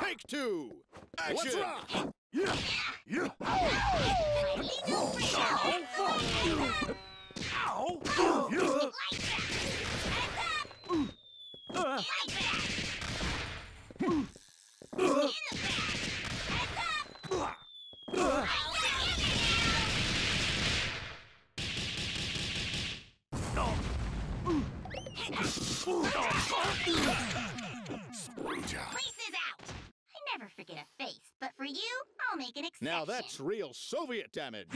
Take two. Action. Yeah! Yeah! Ow! Yeah! Uh, Screwjob. Places out! I never forget a face, but for you, I'll make an exception. Now that's real Soviet damage.